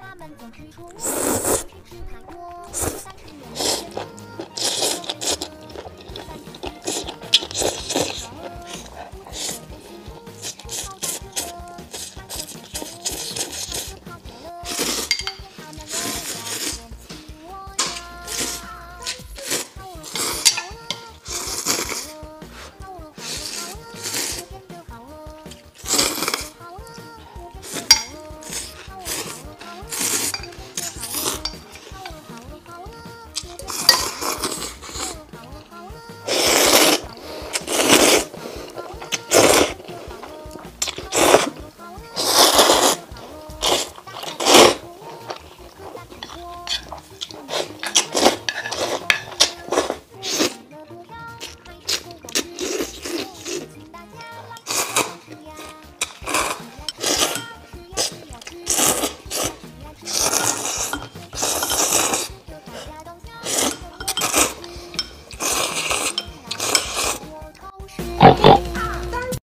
他们总是说我不能吃太多但是